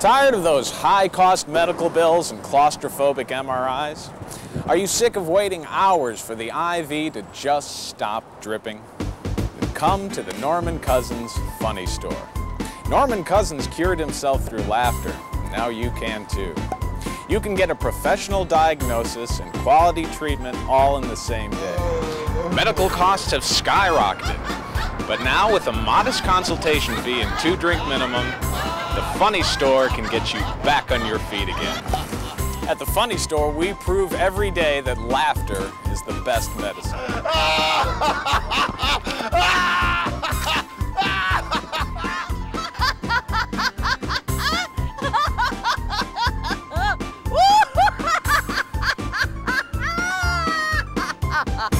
Tired of those high-cost medical bills and claustrophobic MRIs? Are you sick of waiting hours for the IV to just stop dripping? Then come to the Norman Cousins Funny Store. Norman Cousins cured himself through laughter. Now you can too. You can get a professional diagnosis and quality treatment all in the same day. Medical costs have skyrocketed, but now with a modest consultation fee and two drink minimum, the Funny Store can get you back on your feet again. At The Funny Store, we prove every day that laughter is the best medicine.